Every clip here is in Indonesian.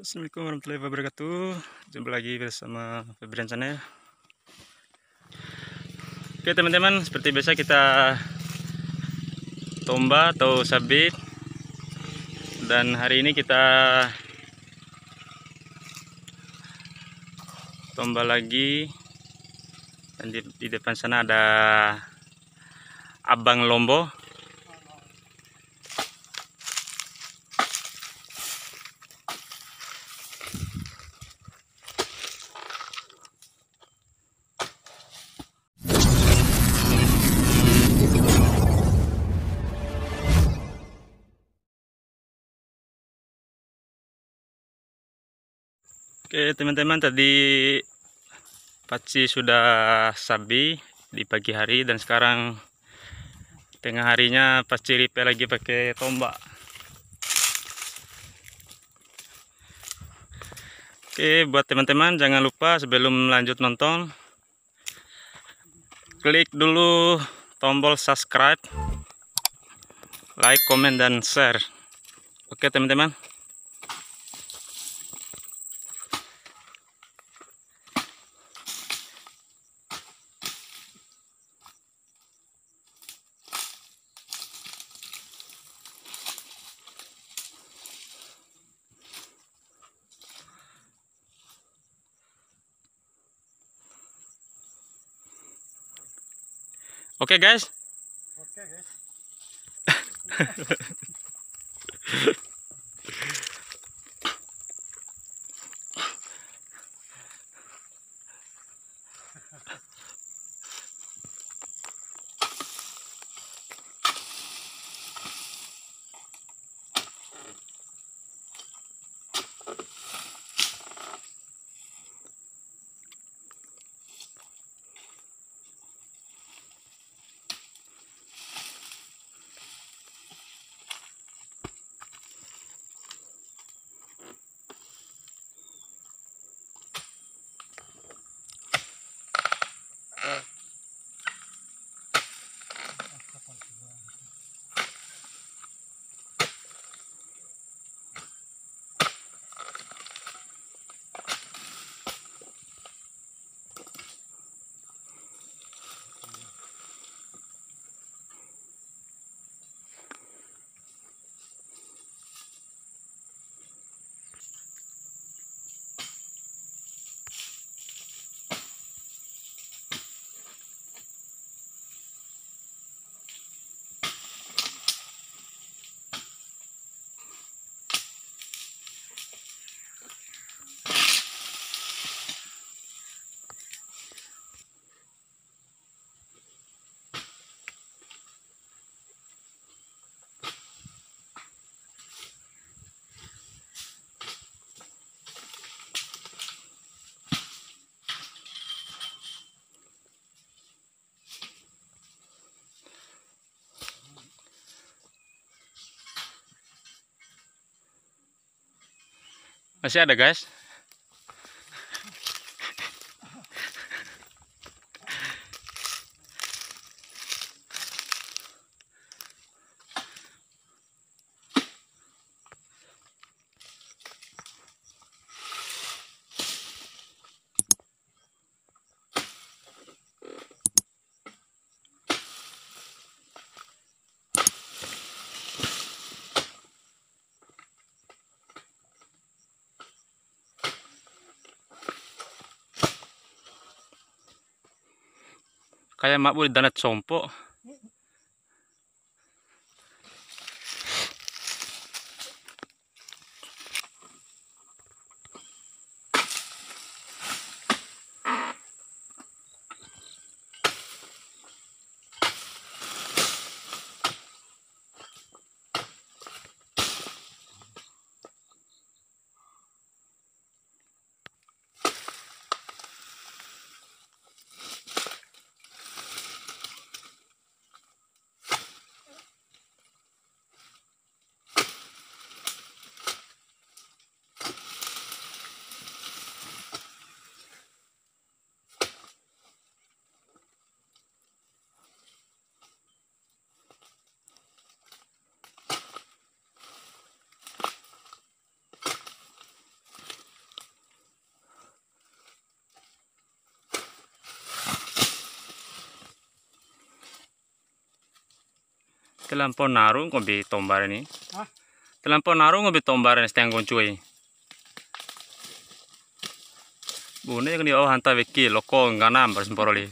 Assalamualaikum warahmatullahi wabarakatuh. Jumpa lagi bersama Febrian Channel Oke teman-teman Seperti biasa kita Tomba atau sabit. Dan hari ini kita Tomba lagi. Dan di, di depan sana ada Abang Lombo Oke teman-teman tadi Paci sudah sabi di pagi hari dan sekarang tengah harinya Paci ripe lagi pakai tombak. Oke buat teman-teman jangan lupa sebelum lanjut nonton klik dulu tombol subscribe like, komen, dan share. Oke teman-teman okay, guys. Okay, guys. Masih ada guys. kaya mauli danat sompo Terlampau naruh ngobi tombar ini. Hah? Terlampau naruh ngobi tombar ini setengah goncuy. Bune yang di bawah hantar wiki loko nganam bersempuroli.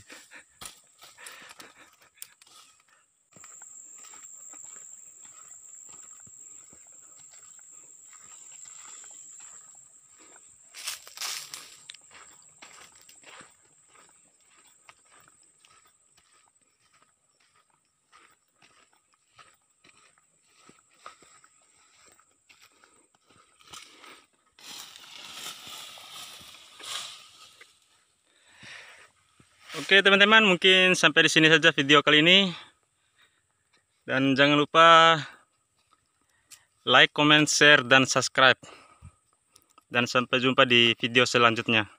Oke teman-teman mungkin sampai di sini saja video kali ini. Dan jangan lupa like, comment, share, dan subscribe. Dan sampai jumpa di video selanjutnya